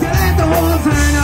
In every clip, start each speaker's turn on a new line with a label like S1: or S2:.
S1: Let's get the horns and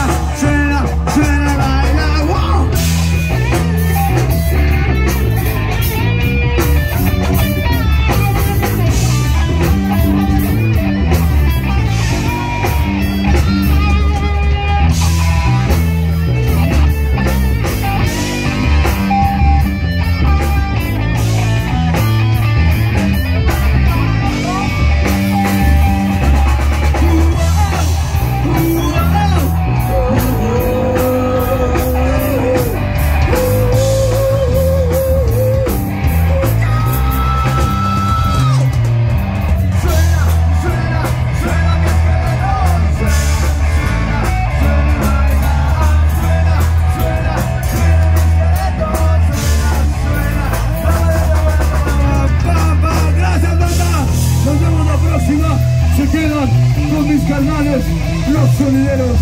S1: los sonideros.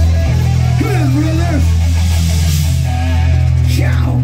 S1: ¡Grandes, brothers! ¡Chao!